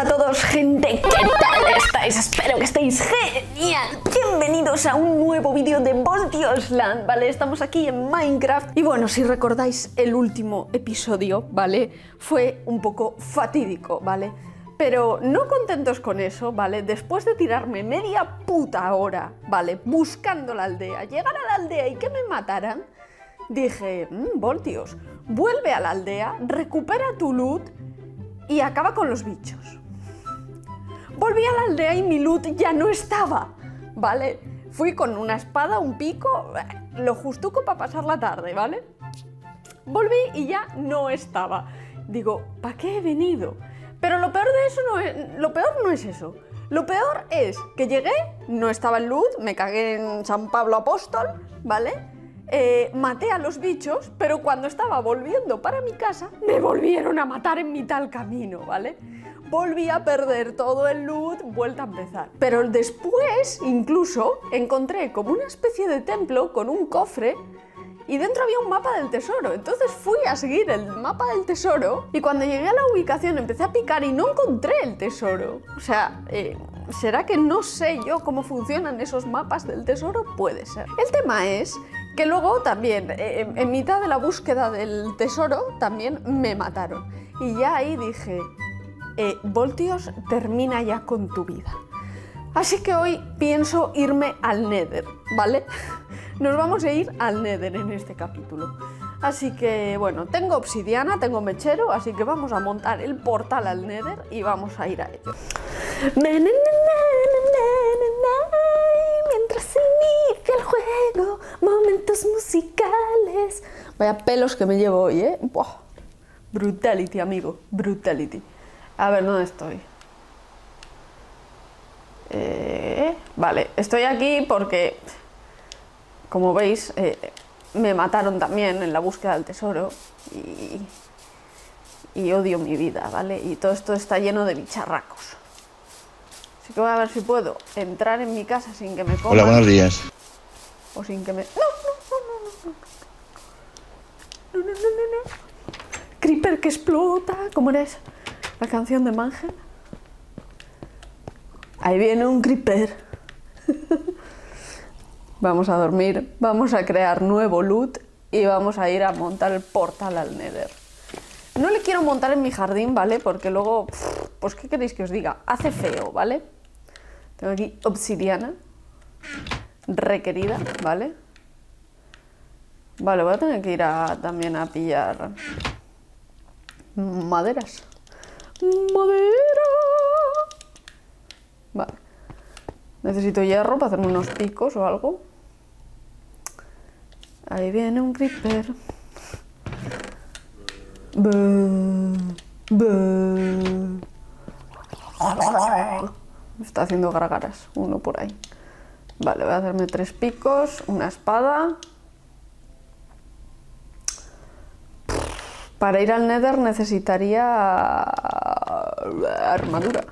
a todos, gente, ¿qué tal estáis? Espero que estéis genial. Bienvenidos a un nuevo vídeo de Voltiosland, ¿vale? Estamos aquí en Minecraft y bueno, si recordáis el último episodio, ¿vale? Fue un poco fatídico, ¿vale? Pero no contentos con eso, ¿vale? Después de tirarme media puta hora, ¿vale? Buscando la aldea, llegar a la aldea y que me mataran, dije, mmm, Voltios, vuelve a la aldea, recupera tu loot y acaba con los bichos. Volví a la aldea y mi loot ya no estaba, ¿vale? Fui con una espada, un pico, lo justuco para pasar la tarde, ¿vale? Volví y ya no estaba. Digo, ¿para qué he venido? Pero lo peor de eso no es, lo peor no es eso. Lo peor es que llegué, no estaba el loot, me cagué en San Pablo Apóstol, ¿vale? Eh, maté a los bichos, pero cuando estaba volviendo para mi casa, me volvieron a matar en mitad del camino, ¿vale? Volví a perder todo el loot, vuelta a empezar. Pero después, incluso, encontré como una especie de templo con un cofre y dentro había un mapa del tesoro. Entonces fui a seguir el mapa del tesoro y cuando llegué a la ubicación empecé a picar y no encontré el tesoro. O sea, eh, ¿será que no sé yo cómo funcionan esos mapas del tesoro? Puede ser. El tema es que luego también, eh, en mitad de la búsqueda del tesoro, también me mataron. Y ya ahí dije, eh, Voltios, termina ya con tu vida. Así que hoy pienso irme al Nether, ¿vale? Nos vamos a ir al Nether en este capítulo. Así que, bueno, tengo obsidiana, tengo mechero, así que vamos a montar el portal al Nether y vamos a ir a ello. Mientras inicia el juego, momentos musicales. Vaya pelos que me llevo hoy, ¿eh? Buah. Brutality, amigo, brutality. A ver, ¿dónde estoy? Eh, vale, estoy aquí porque, como veis, eh, me mataron también en la búsqueda del tesoro y, y odio mi vida, ¿vale? Y todo esto está lleno de bicharracos. Así que voy a ver si puedo entrar en mi casa sin que me coman. Hola, buenos días. O sin que me... ¡No, no, no, no, no! ¡No, no, no, no, no! Creeper que explota. ¿Cómo eres? La canción de Mangel. Ahí viene un creeper. vamos a dormir, vamos a crear nuevo loot y vamos a ir a montar el portal al Nether. No le quiero montar en mi jardín, ¿vale? Porque luego, pues ¿qué queréis que os diga? Hace feo, ¿vale? Tengo aquí obsidiana requerida, ¿vale? Vale, voy a tener que ir a, también a pillar maderas. Madera. Vale. Necesito hierro para hacerme unos picos o algo. Ahí viene un creeper. Me está haciendo gargaras, uno por ahí. Vale, voy a hacerme tres picos, una espada. Para ir al Nether necesitaría armadura.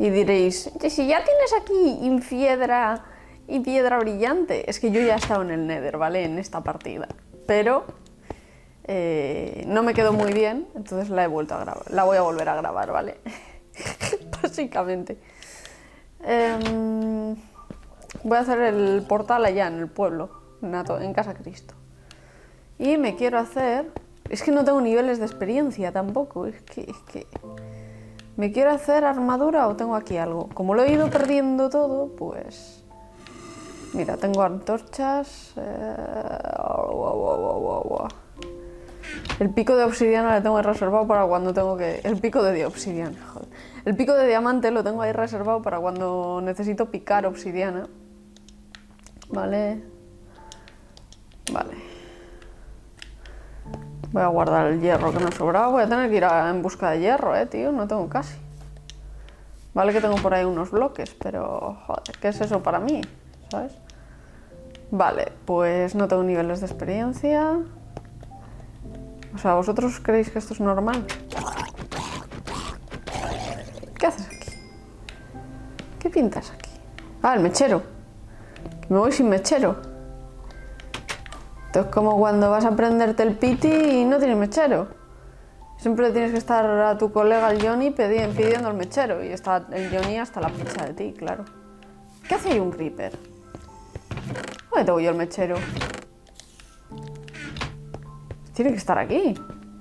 Y diréis, si ya tienes aquí piedra y piedra brillante, es que yo ya he estado en el Nether, ¿vale? En esta partida. Pero eh, no me quedó muy bien, entonces la he vuelto a grabar. La voy a volver a grabar, ¿vale? Básicamente. Eh, voy a hacer el portal allá en el pueblo, en Casa Cristo. Y me quiero hacer... Es que no tengo niveles de experiencia tampoco, es que... ¿Me quiero hacer armadura o tengo aquí algo? Como lo he ido perdiendo todo, pues... Mira, tengo antorchas... Eh... El pico de obsidiana le tengo reservado para cuando tengo que... El pico de obsidiana. El pico de diamante lo tengo ahí reservado para cuando necesito picar obsidiana. Vale. Vale. Voy a guardar el hierro que me sobraba. Voy a tener que ir en busca de hierro, eh, tío. No tengo casi. Vale que tengo por ahí unos bloques, pero... Joder, ¿qué es eso para mí? ¿Sabes? Vale, pues no tengo niveles de experiencia. O sea, ¿vosotros creéis que esto es normal? ¿Qué haces aquí? ¿Qué pintas aquí? Ah, el mechero. Me voy sin mechero. Es como cuando vas a prenderte el piti y no tienes mechero. Siempre tienes que estar a tu colega el Johnny pidiendo el mechero y está el Johnny hasta la fecha de ti, claro. ¿Qué hace ahí un creeper? ¿Dónde tengo yo el mechero? Tiene que estar aquí,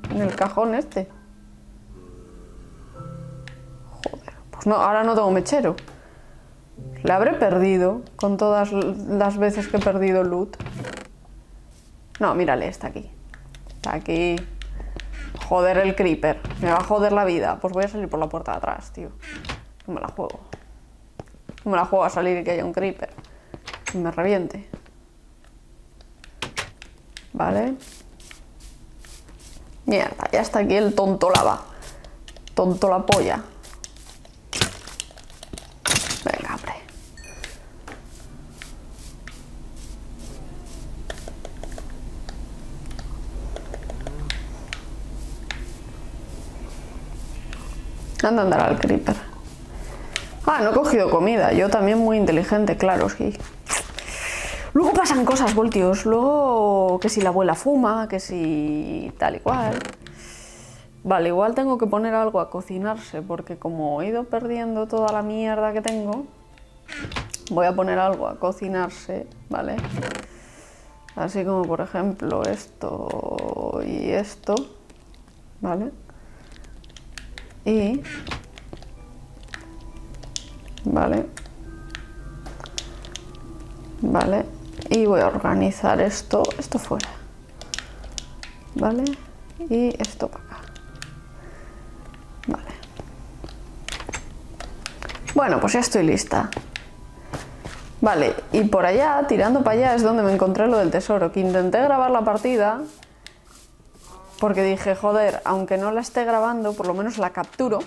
en el cajón este. Joder, pues no, ahora no tengo mechero. Le habré perdido con todas las veces que he perdido loot. No, mírale, está aquí. Está aquí. Joder el creeper. Me va a joder la vida. Pues voy a salir por la puerta de atrás, tío. No me la juego. No me la juego a salir y que haya un creeper. Y me reviente. Vale. Mierda, ya está aquí el tonto lava. Tonto la polla. Venga, hombre. Anda a andar al creeper. Ah, no he cogido comida. Yo también muy inteligente, claro, sí. Luego pasan cosas, voltios. Luego que si la abuela fuma, que si tal y cual. Vale, igual tengo que poner algo a cocinarse porque como he ido perdiendo toda la mierda que tengo, voy a poner algo a cocinarse, ¿vale? Así como por ejemplo esto y esto, ¿vale? Y vale. Vale. Y voy a organizar esto esto fuera. Vale. Y esto para acá. Vale. Bueno pues ya estoy lista. Vale y por allá tirando para allá es donde me encontré lo del tesoro que intenté grabar la partida porque dije, joder, aunque no la esté grabando, por lo menos la capturo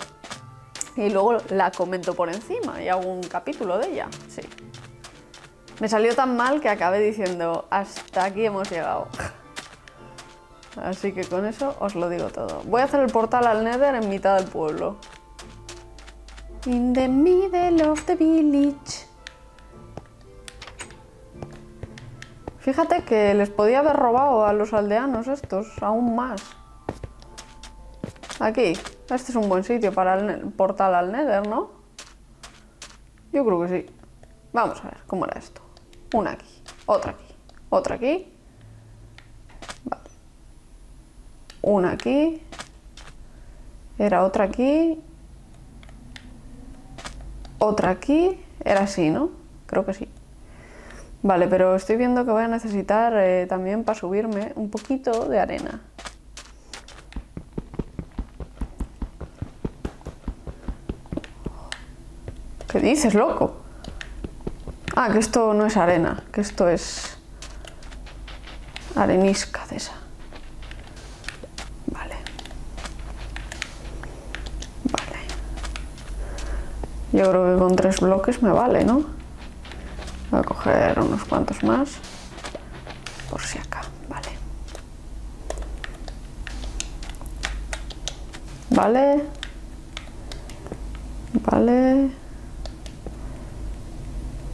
y luego la comento por encima y hago un capítulo de ella. Sí. Me salió tan mal que acabé diciendo, hasta aquí hemos llegado. Así que con eso os lo digo todo. Voy a hacer el portal al Nether en mitad del pueblo. In the middle of the village. Fíjate que les podía haber robado a los aldeanos estos aún más. Aquí. Este es un buen sitio para el portal al Nether, ¿no? Yo creo que sí. Vamos a ver cómo era esto. Una aquí, otra aquí, otra aquí. Vale. Una aquí. Era otra aquí. Otra aquí. Era así, ¿no? Creo que sí. Vale, pero estoy viendo que voy a necesitar eh, también para subirme un poquito de arena. ¿Qué dices, loco? Ah, que esto no es arena, que esto es arenisca de esa. Vale. Vale. Yo creo que con tres bloques me vale, ¿no? Voy a coger unos cuantos más, por si acá, vale. Vale. Vale.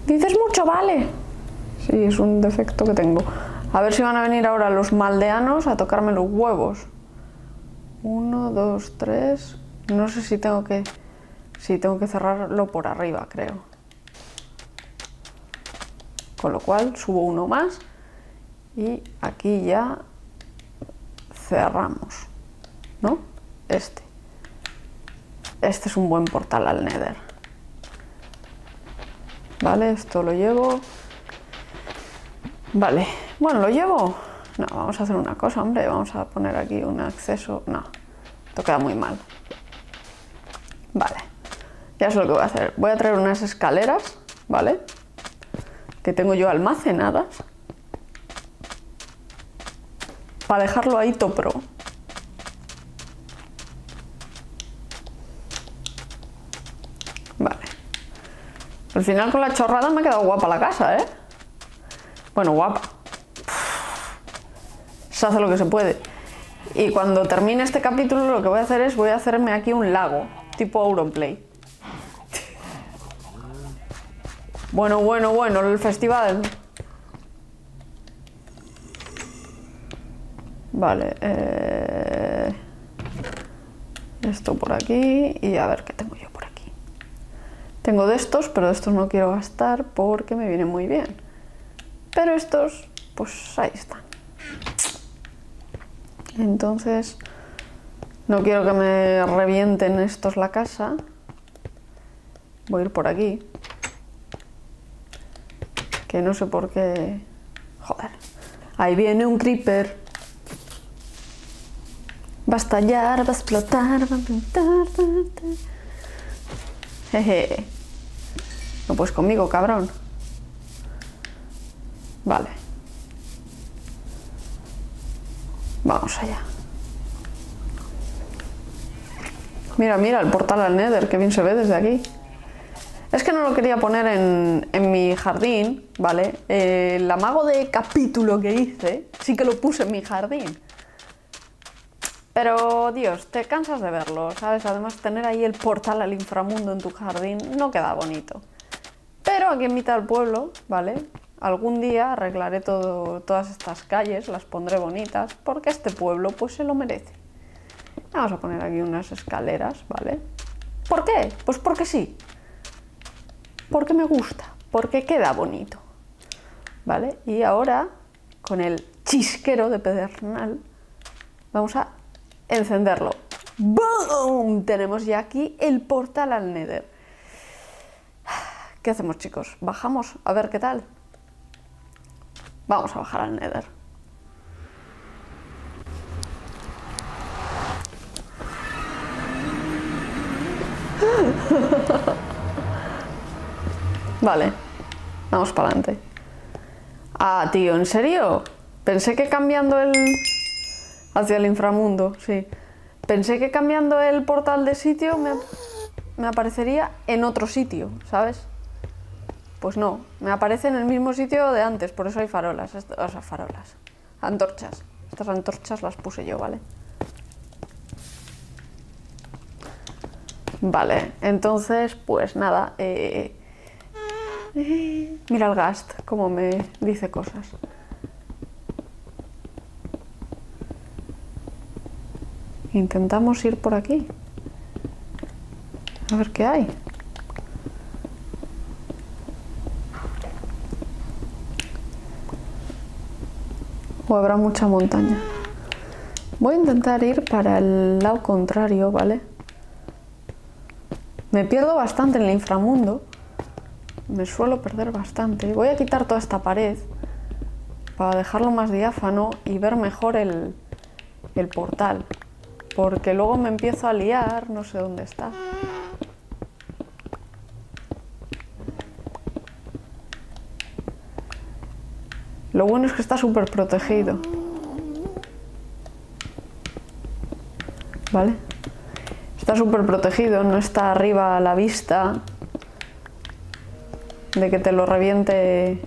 Dices mucho, vale. Sí, es un defecto que tengo. A ver si van a venir ahora los maldeanos a tocarme los huevos. Uno, dos, tres. No sé si tengo que... Si tengo que cerrarlo por arriba, creo con lo cual subo uno más y aquí ya cerramos, ¿no? Este. Este es un buen portal al Nether. Vale, esto lo llevo. Vale, bueno, ¿lo llevo? No, vamos a hacer una cosa, hombre, vamos a poner aquí un acceso. No, esto queda muy mal. Vale, ya es lo que voy a hacer. Voy a traer unas escaleras, ¿vale? Que tengo yo almacenadas para dejarlo ahí topro. Vale. Al final con la chorrada me ha quedado guapa la casa, ¿eh? Bueno, guapa. Se hace lo que se puede. Y cuando termine este capítulo lo que voy a hacer es voy a hacerme aquí un lago, tipo Auronplay. Bueno, bueno, bueno, el festival. Vale. Eh... Esto por aquí y a ver qué tengo yo por aquí. Tengo de estos, pero de estos no quiero gastar porque me vienen muy bien. Pero estos, pues ahí están. Entonces, no quiero que me revienten estos la casa. Voy a ir por aquí. Que no sé por qué... Joder. Ahí viene un creeper. Va a estallar, va a explotar, va a explotar. Jeje. No pues conmigo, cabrón. Vale. Vamos allá. Mira, mira el portal al Nether, que bien se ve desde aquí. Es que no lo quería poner en, mi jardín, ¿vale? El amago de capítulo que hice, sí que lo puse en mi jardín. Pero, Dios, te cansas de verlo, ¿sabes? Además, tener ahí el portal al inframundo en tu jardín no queda bonito. Pero aquí en mitad del pueblo, ¿vale? Algún día arreglaré todo, todas estas calles, las pondré bonitas, porque este pueblo pues se lo merece. Vamos a poner aquí unas escaleras, ¿vale? ¿Por qué? Pues porque sí. Porque me gusta, porque queda bonito. ¿Vale? Y ahora, con el chisquero de pedernal, vamos a encenderlo. ¡Boom! Tenemos ya aquí el portal al Nether. ¿Qué hacemos, chicos? ¿Bajamos? A ver qué tal. Vamos a bajar al Nether. vale, vamos para adelante. Ah, tío, ¿en serio? Pensé que cambiando el... Hacia el inframundo, sí. Pensé que cambiando el portal de sitio me, me aparecería en otro sitio, ¿sabes? Pues no, me aparece en el mismo sitio de antes, por eso hay farolas, o sea, farolas, antorchas. Estas antorchas las puse yo, ¿vale? Vale, entonces, pues nada. Eh, mira el Gast, como me dice cosas. Intentamos ir por aquí. A ver qué hay. O habrá mucha montaña. Voy a intentar ir para el lado contrario, ¿vale? Me pierdo bastante en el inframundo. Me suelo perder bastante. Voy a quitar toda esta pared para dejarlo más diáfano y ver mejor el, portal. Porque luego me empiezo a liar, no sé dónde está. Lo bueno es que está súper protegido. ¿Vale? Está súper protegido, no está arriba a la vista de que te lo reviente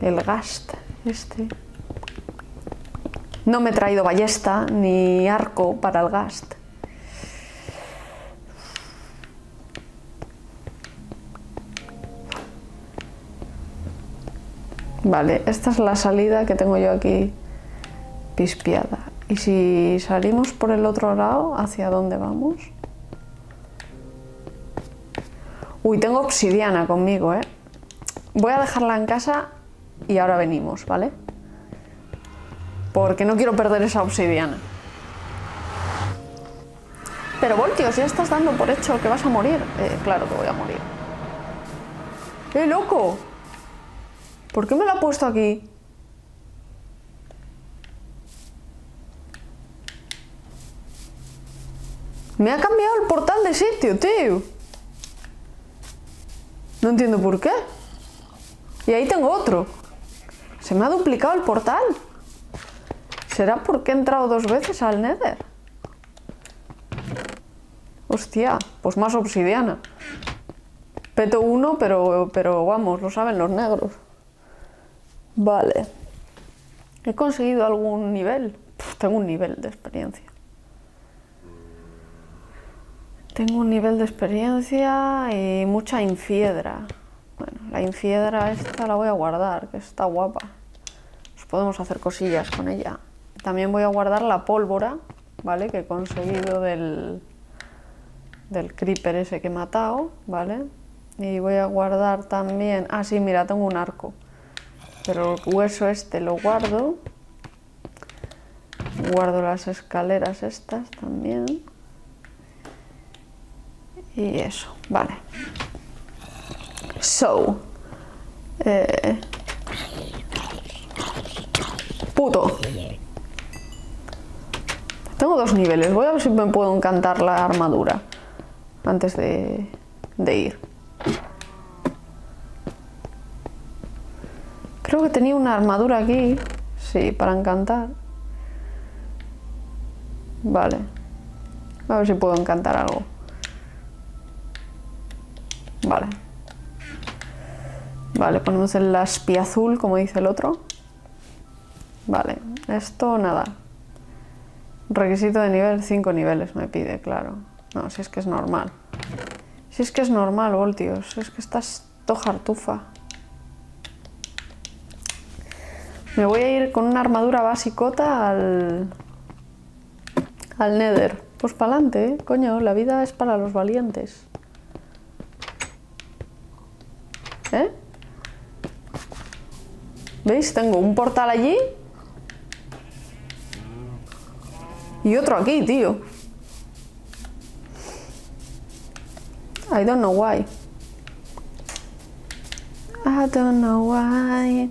el gast este. No me he traído ballesta ni arco para el gast. Vale, esta es la salida que tengo yo aquí pispiada. Y si salimos por el otro lado, ¿hacia dónde vamos? Uy, tengo obsidiana conmigo, ¿eh? Voy a dejarla en casa y ahora venimos, ¿vale? Porque no quiero perder esa obsidiana. Pero Voltios, ya estás dando por hecho que vas a morir. Eh, claro que voy a morir. ¡Eh, loco! ¿Por qué me la ha puesto aquí? Me ha cambiado el portal de sitio, tío. No entiendo por qué. Y ahí tengo otro. Se me ha duplicado el portal. ¿Será porque he entrado dos veces al Nether? Hostia, pues más obsidiana. Peto uno, pero, pero vamos, lo saben los negros. Vale. ¿He conseguido algún nivel? tengo un nivel de experiencia. Tengo un nivel de experiencia y mucha infiedra. Bueno, la infiedra esta la voy a guardar, que está guapa. Pues podemos hacer cosillas con ella. También voy a guardar la pólvora, ¿vale? Que he conseguido del, del creeper ese que he matado, ¿vale? Y voy a guardar también... Ah, sí, mira, tengo un arco. Pero el hueso este lo guardo. Guardo las escaleras estas también. Y eso, vale. So. Eh, puto. Tengo dos niveles. Voy a ver si me puedo encantar la armadura antes de, de ir. Creo que tenía una armadura aquí. Sí, para encantar. Vale. A ver si puedo encantar algo. Vale. Vale, ponemos el aspi azul, como dice el otro. Vale, esto nada. Requisito de nivel, 5 niveles me pide, claro. No, si es que es normal. Si es que es normal, Voltios. Es que estás tojartufa. Me voy a ir con una armadura basicota al... Al Nether. Pues para adelante, ¿eh? coño, la vida es para los valientes. ¿Veis? Tengo un portal allí y otro aquí, tío. I don't know why. I don't know why.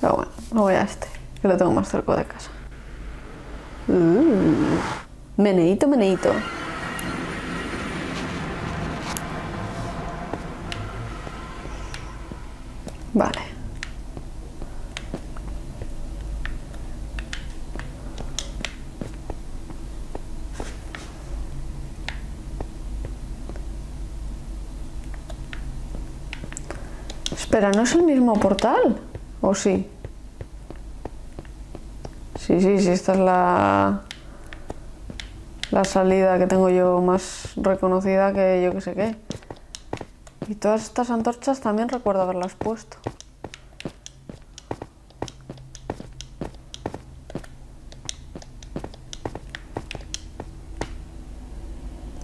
Pero bueno, me voy a este, que lo tengo más cerca de casa. Uh, meneito, meneito. Vale. Espera, ¿no es el mismo portal? ¿O sí? Sí, sí, sí, esta es la, la salida que tengo yo más reconocida que yo que sé qué. Y todas estas antorchas también recuerdo haberlas puesto.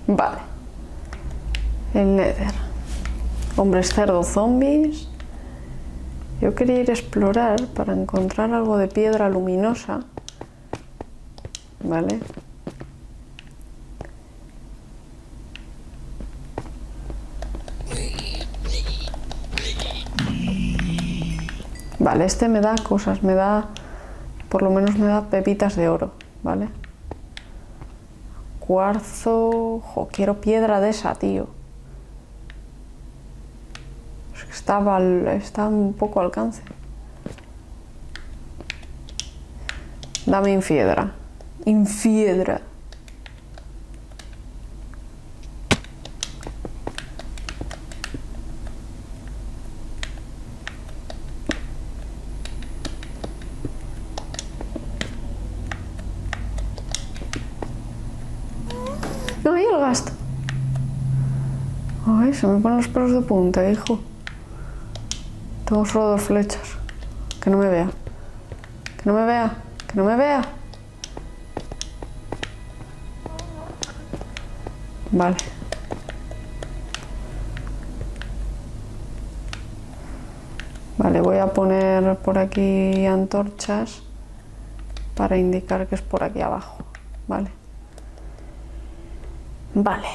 Vale. El Nether. Hombres cerdo zombies. Yo quería ir a explorar para encontrar algo de piedra luminosa. ¿Vale? Vale, este me da cosas, me da, por lo menos me da pepitas de oro, ¿vale? Cuarzo, jo, quiero piedra de esa, tío. Estaba, está un poco alcance. Dame infiedra. Infiedra. No, ahí el gasto. Ay, se me ponen los pelos de punta, hijo. Tengo solo dos flechas. Que no me vea. Que no me vea. Que no me vea. Vale. Vale, voy a poner por aquí antorchas para indicar que es por aquí abajo. Vale. Vale.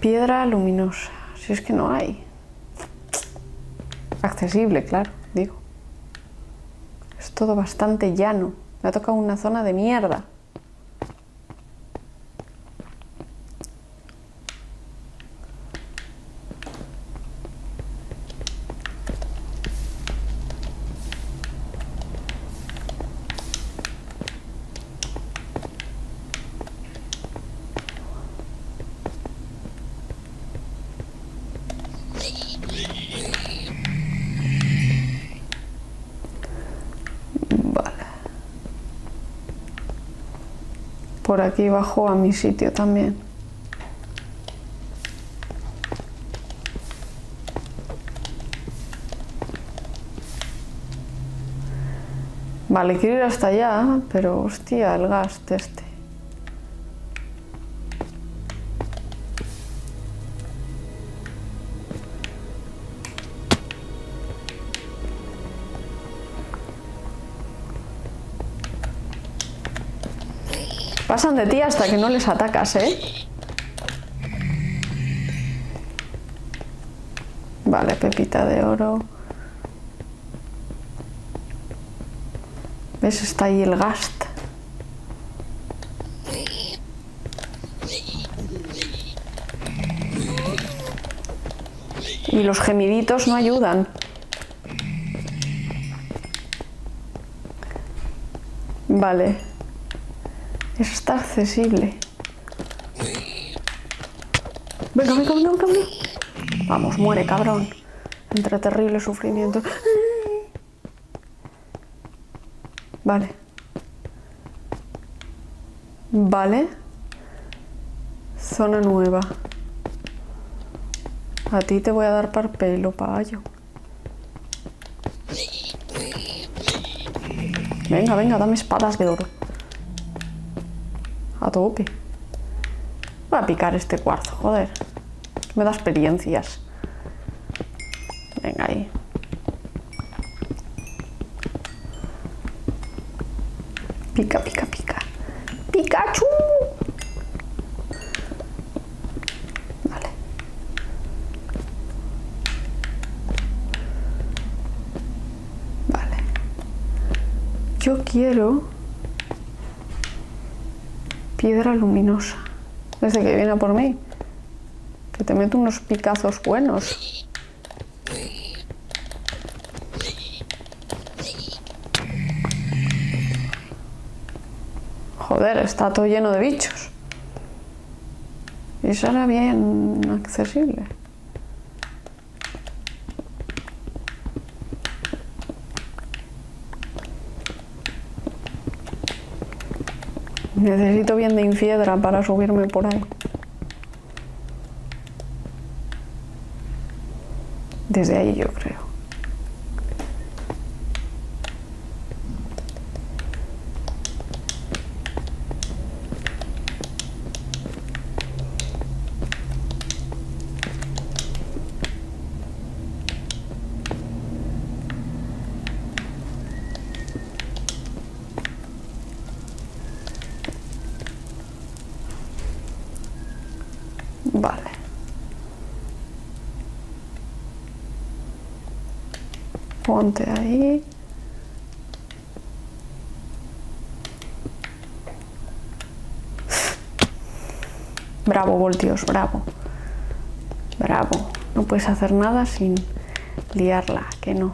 Piedra luminosa. Si es que no hay. Accesible, claro, digo. Es todo bastante llano. Me ha tocado una zona de mierda. Por aquí bajo a mi sitio también. Vale, quiero ir hasta allá, pero hostia, el gas este. Pasan de ti hasta que no les atacas, ¿eh? Vale, pepita de oro. ¿Ves? Está ahí el gast. Y los gemiditos no ayudan. Vale. Eso está accesible. Venga, venga, venga, venga. Vamos, muere, cabrón. Entre terrible sufrimiento. Vale. Vale. Zona nueva. A ti te voy a dar parpelo, payo. Venga, venga, dame espadas de oro. A tope. Voy a picar este cuarzo, joder. Me da experiencias. Venga ahí. Pica, pica, pica. ¡Pikachu! Vale. Vale. Yo quiero piedra luminosa. Desde que viene por mí. Que te meto unos picazos buenos. Joder, está todo lleno de bichos. Y será bien accesible. Necesito bien de infiedra para subirme por ahí. Desde ahí yo creo. Vale. Ponte ahí. Bravo, Voltios, bravo. Bravo. No puedes hacer nada sin liarla, que no.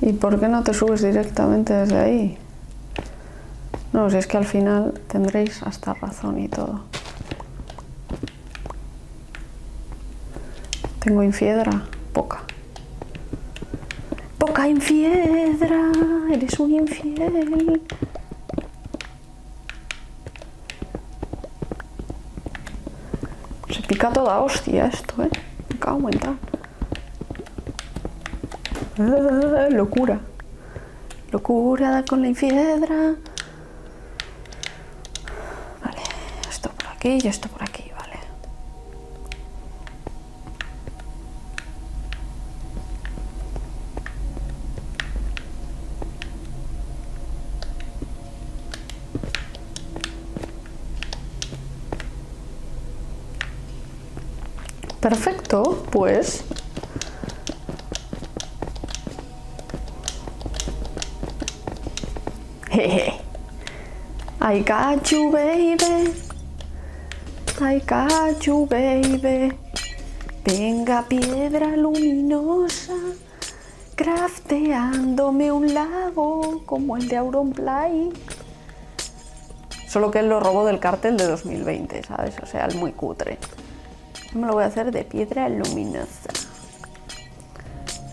¿Y por qué no te subes directamente desde ahí? No, si es que al final tendréis hasta razón y todo. Tengo infiedra, poca. Poca infiedra, eres un infiel. Se pica toda hostia esto, ¿eh? Me cago en tal. Ah, locura. Locura con la infiedra. Vale, esto por aquí y esto por aquí, vale. Pues Jeje. I got you, baby. I got you, baby. Venga, piedra luminosa, crafteándome un lago como el de Auronplay. Solo que él lo robó del cartel de 2020, ¿sabes? O sea, el muy cutre. Me lo voy a hacer de piedra luminosa.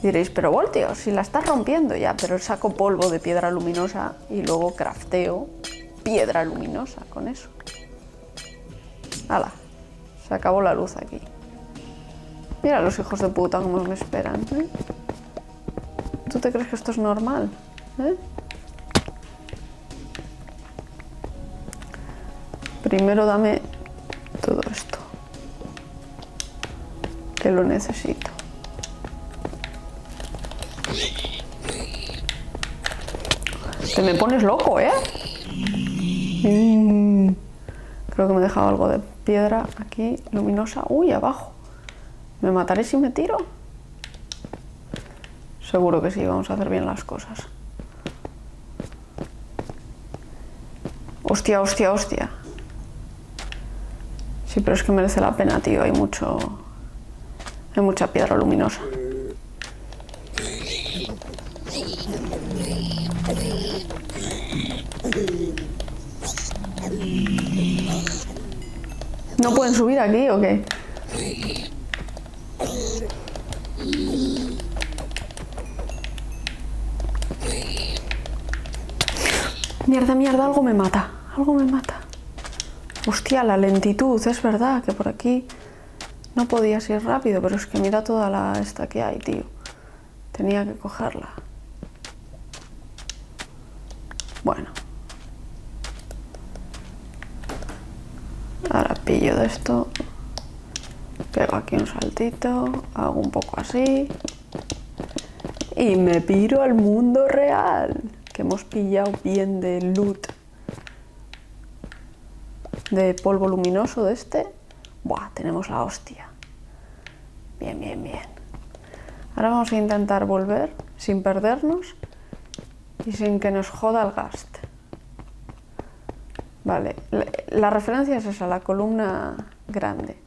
Diréis, pero Voltio, si la estás rompiendo ya, pero saco polvo de piedra luminosa y luego crafteo piedra luminosa con eso. ¡Hala! Se acabó la luz aquí. Mira los hijos de puta cómo me esperan. ¿eh? ¿Tú te crees que esto es normal? ¿Eh? Primero dame todo esto. Que lo necesito. Te me pones loco, ¿eh? Mm. Creo que me he dejado algo de piedra aquí, luminosa. Uy, abajo. ¿Me mataré si me tiro? Seguro que sí, vamos a hacer bien las cosas. Hostia, hostia, hostia. Sí, pero es que merece la pena, tío. Hay mucho... Hay mucha piedra luminosa. ¿No pueden subir aquí o qué? Mierda, mierda, algo me mata. Algo me mata. Hostia, la lentitud, es verdad que por aquí no podías ir rápido, pero es que mira toda la esta que hay, tío. Tenía que cogerla. Bueno. Ahora pillo de esto. Pego aquí un saltito, hago un poco así. Y me piro al mundo real. Que hemos pillado bien de loot. De polvo luminoso de este. Buah, tenemos la hostia. Bien, bien, bien. Ahora vamos a intentar volver sin perdernos y sin que nos joda el gast. Vale, la, referencia es esa, la columna grande.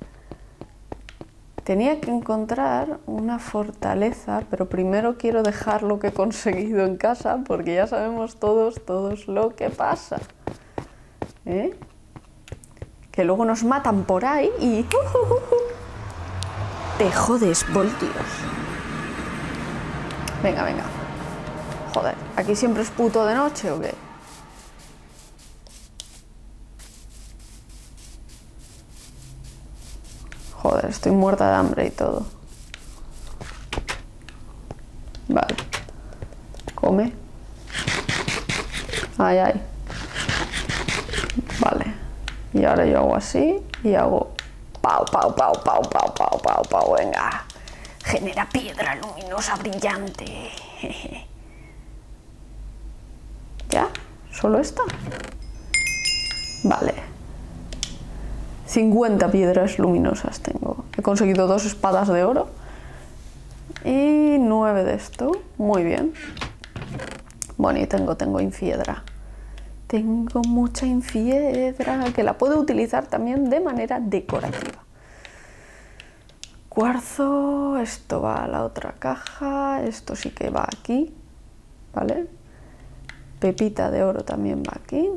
Tenía que encontrar una fortaleza, pero primero quiero dejar lo que he conseguido en casa, porque ya sabemos todos, todos lo que pasa. ¿Eh? Que luego nos matan por ahí y... Te jodes, voltios. Venga, venga. Joder, ¿aquí siempre es puto de noche o qué? Joder, estoy muerta de hambre y todo. Vale. Come. Ay, ay. Vale. Y ahora yo hago así y hago Pau, pau, pau, pau, pau, pau, pau, pau, venga. Genera piedra luminosa brillante. ¿Ya? ¿Solo esta? Vale. 50 piedras luminosas tengo. He conseguido dos espadas de oro. Y nueve de esto. Muy bien. Bueno, y tengo, tengo infiedra. Tengo mucha infiedra que la puedo utilizar también de manera decorativa. Cuarzo, esto va a la otra caja, esto sí que va aquí, ¿vale? Pepita de oro también va aquí.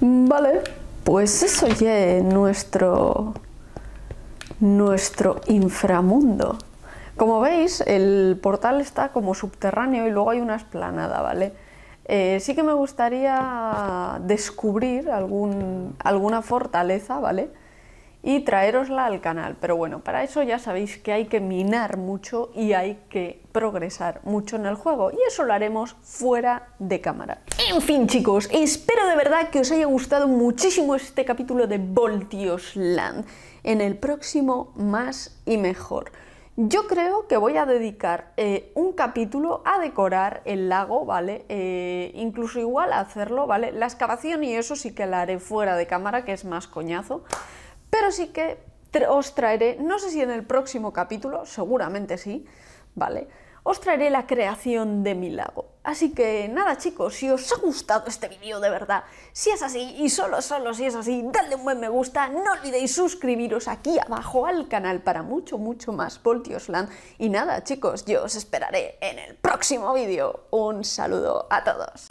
Vale, pues eso ya es nuestro, nuestro inframundo. Como veis, el portal está como subterráneo y luego hay una esplanada, ¿vale? Eh, sí que me gustaría descubrir alguna fortaleza, ¿vale? Y traerosla al canal. Pero bueno, para eso ya sabéis que hay que minar mucho y hay que progresar mucho en el juego. Y eso lo haremos fuera de cámara. En fin, chicos, espero de verdad que os haya gustado muchísimo este capítulo de Voltios Land. En el próximo, más y mejor. Yo creo que voy a dedicar eh, un capítulo a decorar el lago, ¿vale? Eh, incluso igual a hacerlo, ¿vale? La excavación y eso sí que la haré fuera de cámara, que es más coñazo. Pero sí que os traeré, no sé si en el próximo capítulo, seguramente sí, ¿vale? Os traeré la creación de mi lago. Así que nada chicos, si os ha gustado este vídeo de verdad, si es así y solo solo si es así, dadle un buen me gusta, no olvidéis suscribiros aquí abajo al canal para mucho mucho más Voltiosland. Y nada chicos, yo os esperaré en el próximo vídeo. Un saludo a todos.